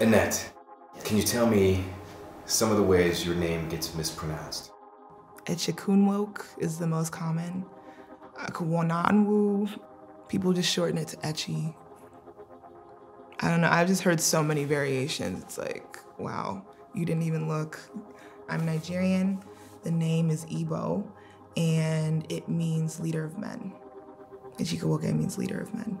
Annette, can you tell me some of the ways your name gets mispronounced? Echikunwoke is the most common. Akwananwu, people just shorten it to Echi. I don't know, I've just heard so many variations. It's like, wow, you didn't even look. I'm Nigerian, the name is Igbo, and it means leader of men. Echikunwoke means leader of men.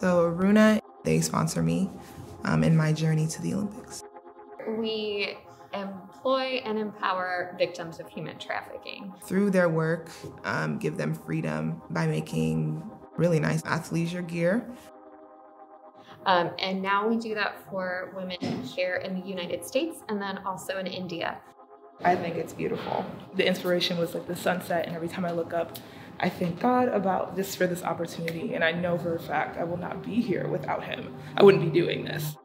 So Aruna, they sponsor me um, in my journey to the Olympics. We employ and empower victims of human trafficking. Through their work, um, give them freedom by making really nice athleisure gear. Um, and now we do that for women here in the United States and then also in India. I think it's beautiful. The inspiration was like the sunset, and every time I look up, I thank God about this for this opportunity. And I know for a fact I will not be here without him. I wouldn't be doing this.